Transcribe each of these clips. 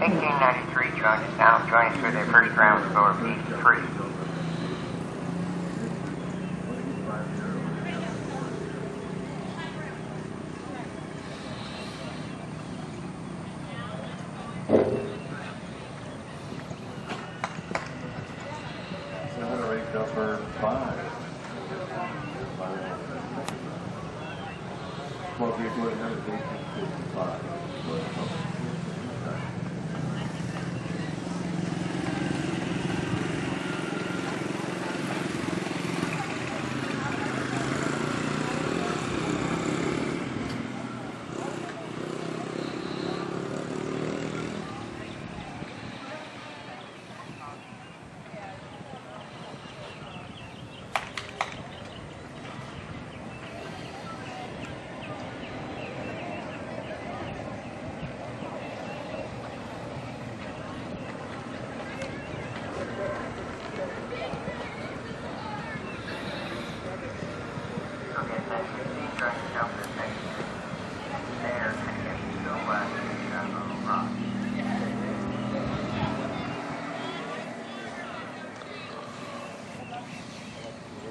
1893 joined us now, joining for their first round score of 83. Accelerate number five. Well, we're doing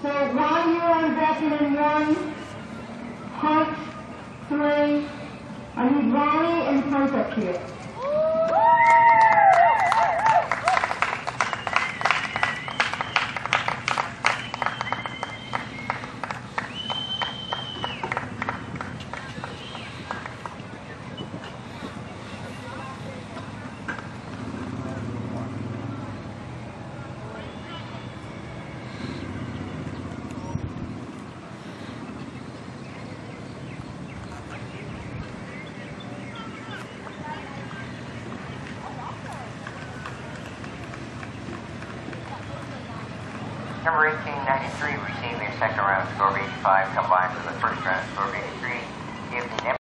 So while you're on Veteran One, Hunt, three, I need Ronnie and up here. Number 1893 receiving a second round score of 85 combined with the first round score of 83 gives the